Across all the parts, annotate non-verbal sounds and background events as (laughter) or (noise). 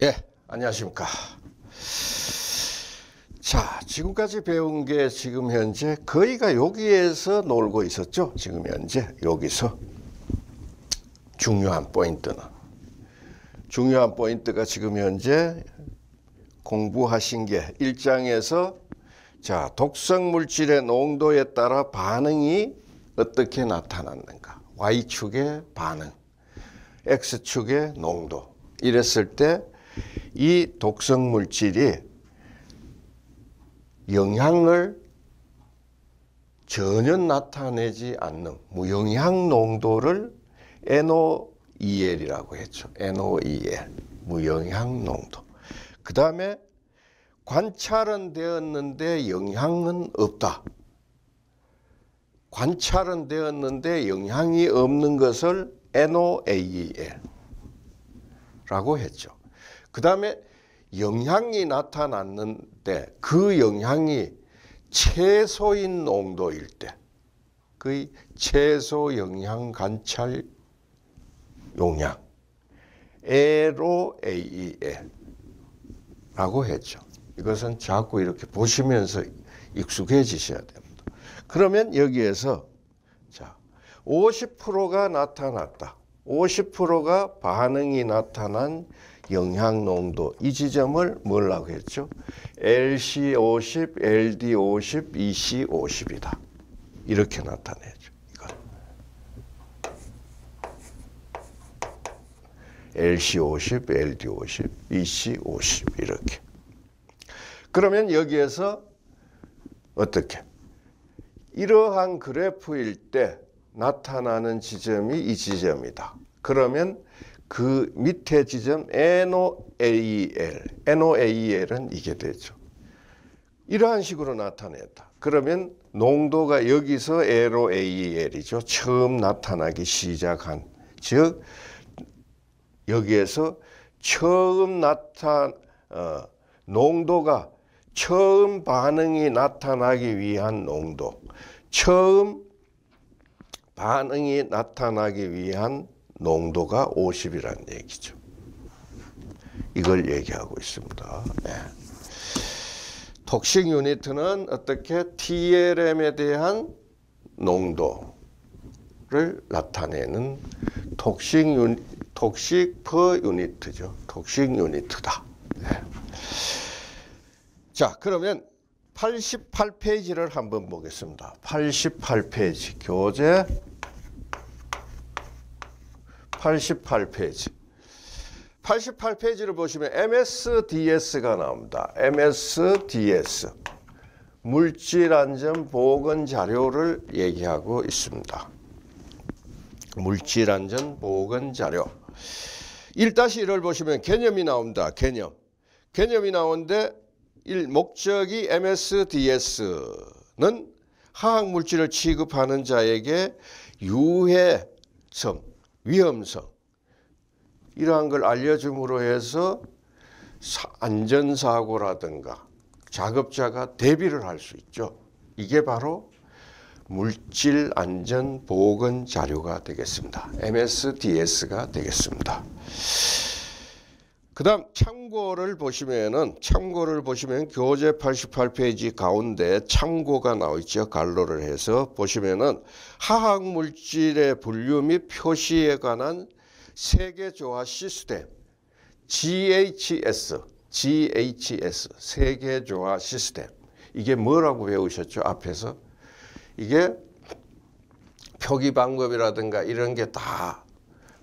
예, 안녕하십니까. 자, 지금까지 배운 게 지금 현재 거의가 여기에서 놀고 있었죠. 지금 현재 여기서 중요한 포인트는 중요한 포인트가 지금 현재 공부하신 게 일장에서 자, 독성 물질의 농도에 따라 반응이 어떻게 나타났는가? Y축의 반응, X축의 농도. 이랬을 때 이 독성 물질이 영향을 전혀 나타내지 않는 무영향 농도를 NOEL이라고 했죠. NOEL, 무영향 농도. 그 다음에 관찰은 되었는데 영향은 없다. 관찰은 되었는데 영향이 없는 것을 NOAEL 라고 했죠. 그 다음에 영향이 나타났는데 그 영향이 최소인 농도일 때 거의 최소 영향 관찰 용량 LOAEL 라고 했죠. 이것은 자꾸 이렇게 보시면서 익숙해지셔야 됩니다. 그러면 여기에서 자 50%가 나타났다. 50%가 반응이 나타난 영향 농도 이 지점을 뭐라고 했죠? LC50, LD50, EC50이다. 이렇게 나타내죠. 이건 LC50, LD50, EC50 이렇게. 그러면 여기에서 어떻게? 이러한 그래프일 때 나타나는 지점이 이 지점이다. 그러면 그 밑에 지점 NOAEL, NOAEL은 이게 되죠. 이러한 식으로 나타냈다. 그러면 농도가 여기서 LOAEL이죠. 처음 나타나기 시작한 즉 여기에서 처음 나타 어, 농도가 처음 반응이 나타나기 위한 농도, 처음 반응이 나타나기 위한 농도가 50이라는 얘기죠. 이걸 얘기하고 있습니다. 네. 톡식 유니트는 어떻게 TLM에 대한 농도를 나타내는 톡식 유니, 톡식 퍼 유니트죠. 톡식 유니트다. 네. 자, 그러면 88페이지를 한번 보겠습니다. 88페이지 교재 88페이지. 88페이지를 보시면 MSDS가 나옵니다. MSDS. 물질안전 보건 자료를 얘기하고 있습니다. 물질안전 보건 자료. 1-1을 보시면 개념이 나옵니다. 개념. 개념이 나오는데 일 목적이 MSDS는 화학 물질을 취급하는 자에게 유해성, 위험성 이러한 걸 알려줌으로 해서 안전사고라든가 작업자가 대비를 할 수 있죠. 이게 바로 물질 안전 보건 자료가 되겠습니다. MSDS가 되겠습니다. 그 다음 참고를 보시면은 참고를 보시면 교재 88페이지 가운데 참고가 나와 있죠. 갈로를 해서 보시면은 화학 물질의 분류 및 표시에 관한 세계 조화 시스템 GHS GHS 세계 조화 시스템 이게 뭐라고 배우셨죠? 앞에서 이게 표기 방법이라든가 이런 게 다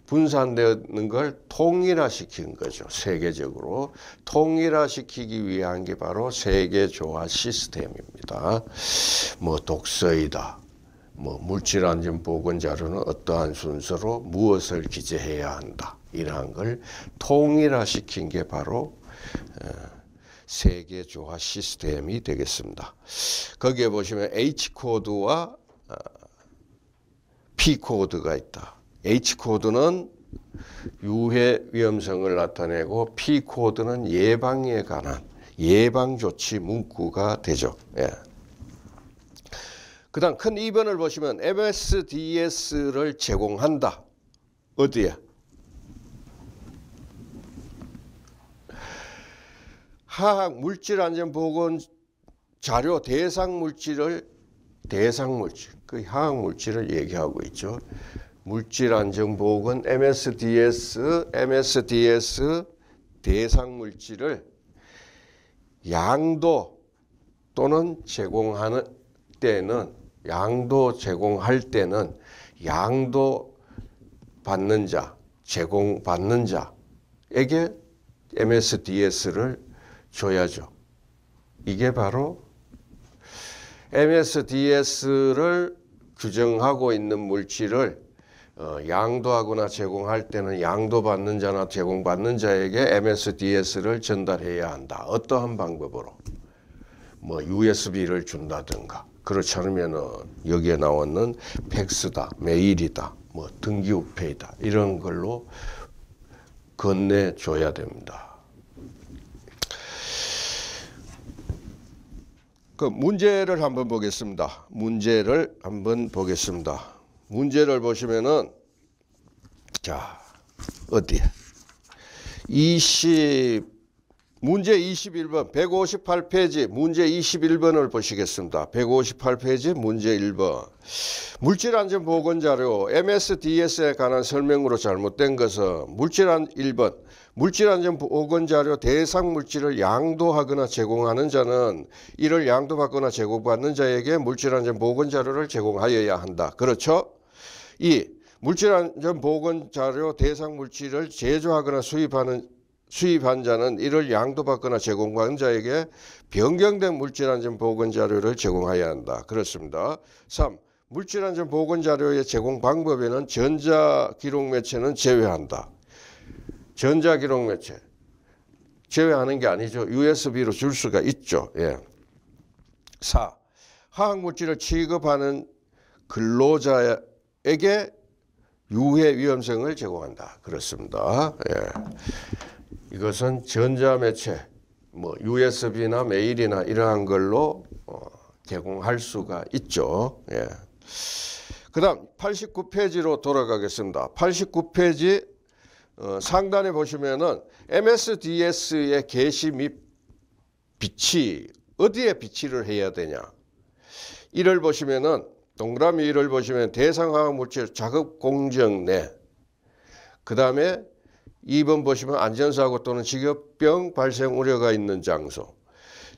분산되는 걸 통일화시킨 거죠. 세계적으로. 통일화시키기 위한 게 바로 세계 조화 시스템입니다. 뭐 독서이다. 뭐 물질안전 보건자료는 어떠한 순서로 무엇을 기재해야 한다. 이러한 걸 통일화시킨 게 바로 어, 세계 조화 시스템이 되겠습니다. 거기에 보시면 H코드와 어, P코드가 있다. H코드는 유해 위험성을 나타내고 P코드는 예방에 관한 예방 조치 문구가 되죠. 예. 그 다음 큰 2번을 보시면 MSDS를 제공한다. 어디에? 화학 물질 안전 보건 자료 대상 물질을 대상 물질 그 화학 물질을 얘기하고 있죠. 물질 안전 보건 MSDS MSDS 대상 물질을 양도 또는 제공하는 때는 양도 제공할 때는 양도 받는 자, 제공받는 자에게 MSDS를 줘야죠. 이게 바로 MSDS를 규정하고 있는 물질을 어, 양도하거나 제공할 때는 양도받는 자나 제공받는 자에게 MSDS를 전달해야 한다. 어떠한 방법으로? 뭐 USB를 준다든가 그렇지 않으면 여기에 나오는 팩스다, 메일이다, 뭐 등기우페이다 이런 걸로 건네줘야 됩니다. 그 문제를 한번 보겠습니다. 문제를 한번 보겠습니다. 문제를 보시면은 자 어디 20 문제 21번 158페이지 문제 21번을 보시겠습니다. 158페이지 문제 1번 물질안전보건자료 MSDS에 관한 설명으로 잘못된 것은 물질안 1번 물질안전보건자료 대상 물질을 양도하거나 제공하는 자는 이를 양도받거나 제공받는 자에게 물질안전보건자료를 제공하여야 한다. 그렇죠? 이 물질안전 보건 자료 대상 물질을 제조하거나 수입하는 수입한 자는 이를 양도받거나 제공받은 자에게 변경된 물질안전 보건 자료를 제공해야 한다. 그렇습니다. 3. 물질안전 보건 자료의 제공 방법에는 전자 기록 매체는 제외한다. 전자 기록 매체 제외하는 게 아니죠. USB로 줄 수가 있죠. 예. 4. 화학 물질을 취급하는 근로자 에게 유해 위험성을 제공한다. 그렇습니다. 예. 이것은 전자매체, 뭐 USB나 메일이나 이러한 걸로 어, 제공할 수가 있죠. 예. 그 다음 89페이지로 돌아가겠습니다. 89페이지 어, 상단에 보시면은 MSDS의 게시 및 비치 어디에 비치를 해야 되냐? 이를 보시면은 동그라미 1을 보시면 대상화학 물질 작업 공정 내. 그 다음에 2번 보시면 안전사고 또는 직업병 발생 우려가 있는 장소.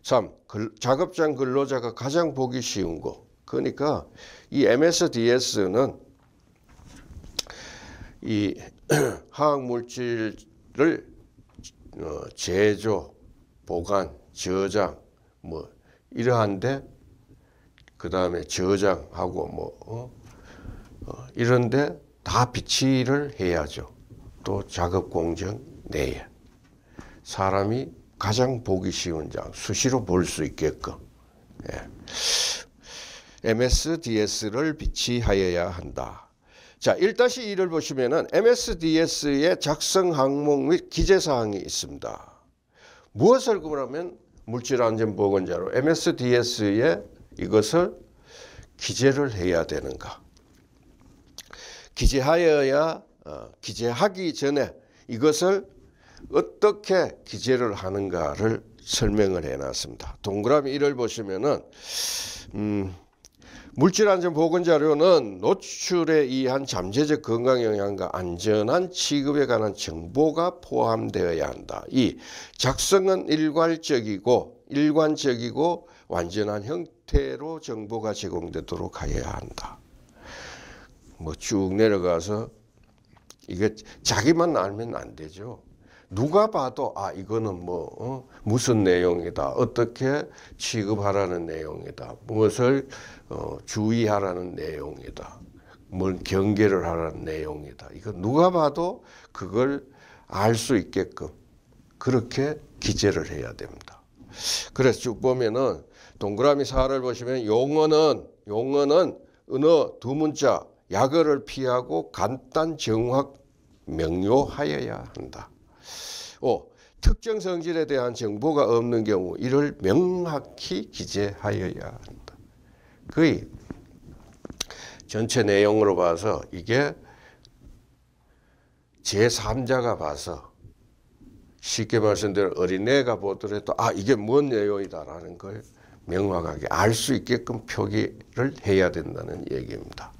3. 작업장 근로자가 가장 보기 쉬운 곳. 그러니까 이 MSDS는 이 (clears throat) 화학 물질을 어, 제조, 보관, 저장 뭐 이러한데 그 다음에 저장하고 뭐 어? 어, 이런데 다 비치를 해야죠. 또 작업 공정 내에 사람이 가장 보기 쉬운 장 수시로 볼 수 있게끔 예. MSDS를 비치하여야 한다. 자, 1-2를 보시면은 MSDS의 작성 항목 및 기재 사항이 있습니다. 무엇을 그러면 물질안전보건자로 MSDS의 이것을 기재를 해야 되는가? 기재하여야 어, 기재하기 전에 이것을 어떻게 기재를 하는가를 설명을 해놨습니다. 동그라미 1을 보시면은 음, 물질안전보건자료는 노출에 의한 잠재적 건강 영향과 안전한 취급에 관한 정보가 포함되어야 한다. 이 작성은 일괄적이고 일관적이고 완전한 형태로 정보가 제공되도록 하여야 한다. 뭐 쭉 내려가서 이게 자기만 알면 안 되죠. 누가 봐도 아 이거는 뭐 어? 무슨 내용이다 어떻게 취급하라는 내용이다 무엇을 어, 주의하라는 내용이다 뭘 경계를 하라는 내용이다 이거 누가 봐도 그걸 알 수 있게끔 그렇게 기재를 해야 됩니다 그래서 쭉 보면은 동그라미 4를 보시면 용어는 용어는 은어 두 문자 약어를 피하고 간단 정확 명료하여야 한다. 5. 특정 성질에 대한 정보가 없는 경우 이를 명확히 기재하여야 한다. 거의 전체 내용으로 봐서 이게 제3자가 봐서 쉽게 말씀드려 어린애가 보더라도 아 이게 뭔 내용이다라는 걸 명확하게 알 수 있게끔 표기를 해야 된다는 얘기입니다.